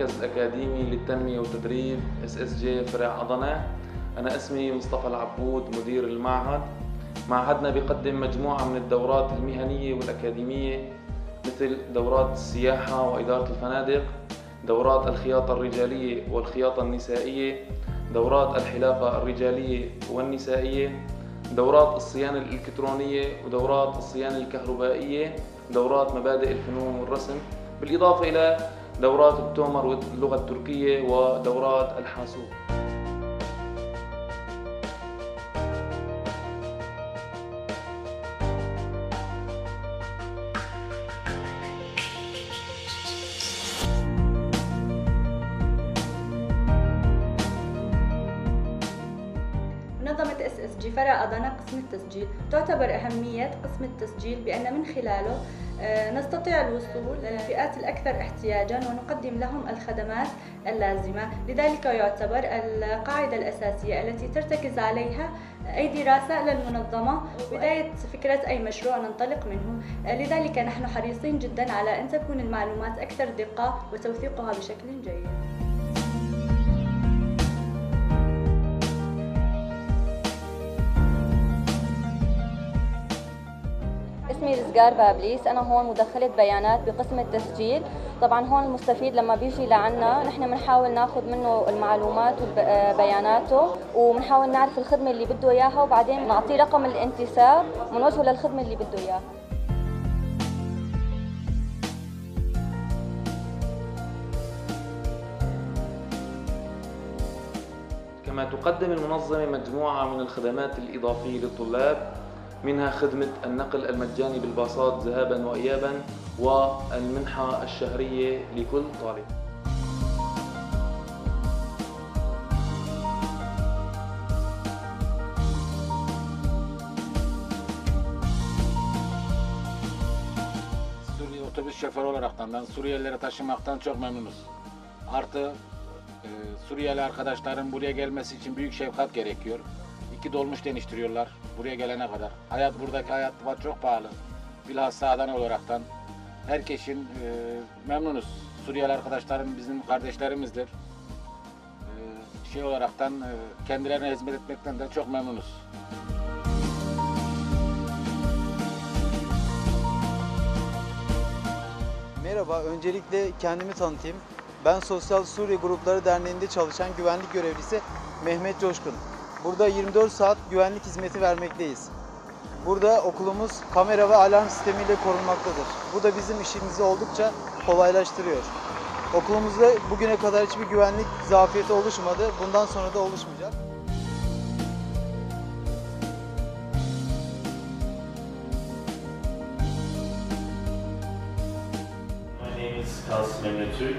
الأكاديمي للتنمية والتدريب SSG فرع أضنة أنا اسمي مصطفى العبود مدير المعهد. معهدنا بيقدم مجموعة من الدورات المهنية والأكاديمية مثل دورات السياحة وإدارة الفنادق دورات الخياطة الرجالية والخياطة النسائية دورات الحلاقة الرجالية والنسائية دورات الصيانة الإلكترونية ودورات الصيانة الكهربائية دورات مبادئ الفنون والرسم بالإضافة إلى دورات التومر واللغة التركية ودورات الحاسوب. فرع أضنا قسم التسجيل. تعتبر أهمية قسم التسجيل بأن من خلاله آه، نستطيع الوصول للفئات الأكثر احتياجا ونقدم لهم الخدمات اللازمة. لذلك يعتبر القاعدة الأساسية التي ترتكز عليها أي دراسة للمنظمة بداية فكرة أي مشروع ننطلق منه. آه، لذلك نحن حريصين جدا على أن تكون المعلومات أكثر دقة وتوثيقها بشكل جيد. اسمي رزقار بابليس. أنا هون مدخلة بيانات بقسم التسجيل. طبعا هون المستفيد لما بيجي لعنا نحن بنحاول ناخذ منه المعلومات وبياناته وبنحاول نعرف الخدمة اللي بده إياها وبعدين نعطيه رقم الانتساب ونوجهه للخدمة اللي بده إياها. كما تقدم المنظمة مجموعة من الخدمات الإضافية للطلاب منها خدمة النقل المجاني بالباصات ذهابا وإيابا والمنحة الشهرية لكل طالب Suriye otobüs şoförü olaraktan ben Suriyelileri taşımaktan çok memnunuz. Artı e, Suriyeli arkadaşların buraya gelmesi için büyük şefkat gerekiyor. İki dolmuş deniştiriyorlar buraya gelene kadar. Hayat buradaki hayat var çok pahalı. Bilhassa Adana olaraktan. Herkesin e, memnunuz. Suriyeli arkadaşlarım bizim kardeşlerimizdir. E, şey olaraktan e, kendilerine hizmet etmekten de çok memnunuz. Merhaba, öncelikle kendimi tanıtayım. Ben Sosyal Suriye Grupları Derneği'nde çalışan güvenlik görevlisi Mehmet Coşkun. Burada 24 saat güvenlik hizmeti vermekteyiz. Burada okulumuz kamera ve alarm sistemiyle korunmaktadır. Bu da bizim işimizi oldukça kolaylaştırıyor. Okulumuzda bugüne kadar hiçbir güvenlik zafiyeti oluşmadı. Bundan sonra da oluşmayacak. My name is Kasım Mehmet Türk.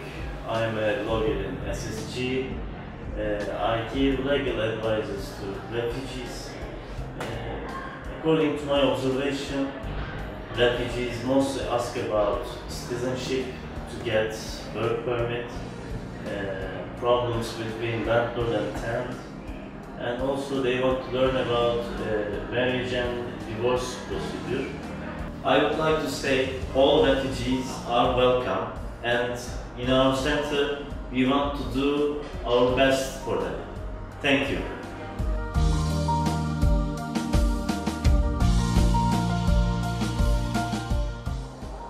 I'm a lawyer in SSG. Uh, I give legal advices to refugees. Uh, according to my observation, refugees mostly ask about citizenship to get work permit, uh, problems between landlord and tenant, and also they want to learn about uh, marriage and divorce procedure. I would like to say all refugees are welcome and in our center we want to do our best for them. Thank you.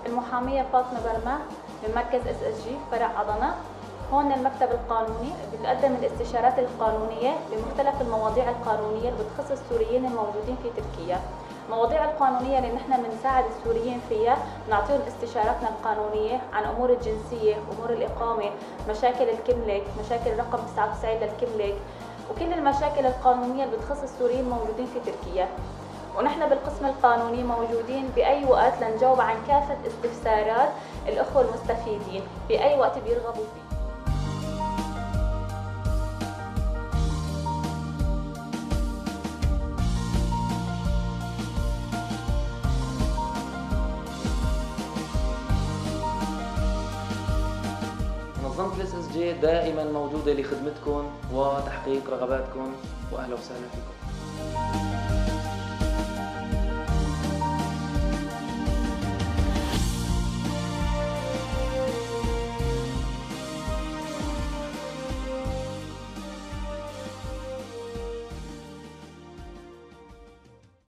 المحامية فاطمة برمة من مركز SSG فرع أضنا هون المكتب القانوني بيقدم الاستشارات القانونية بمختلف المواضيع القانونية اللي بتخص السوريين الموجودين في تركيا المواضيع القانونية اللي نحن بنساعد السوريين فيها بنعطيهم استشاراتنا القانونية عن أمور الجنسية، أمور الإقامة، مشاكل الكملك، مشاكل رقم 99 للكملك، وكل المشاكل القانونية اللي بتخص السوريين الموجودين في تركيا. ونحن بالقسم القانوني موجودين بأي وقت لنجاوب عن كافة استفسارات الأخوة المستفيدين. بأي وقت بيرغبوا فيه. ال SSG دائما موجودة لخدمتكم وتحقيق رغباتكم واهلا وسهلا فيكم